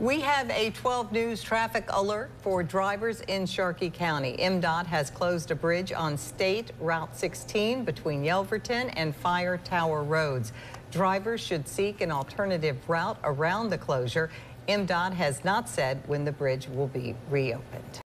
We have a 12 News traffic alert for drivers in Sharkey County. MDOT has closed a bridge on State Route 16 between Yelverton and Fire Tower Roads. Drivers should seek an alternative route around the closure. MDOT has not said when the bridge will be reopened.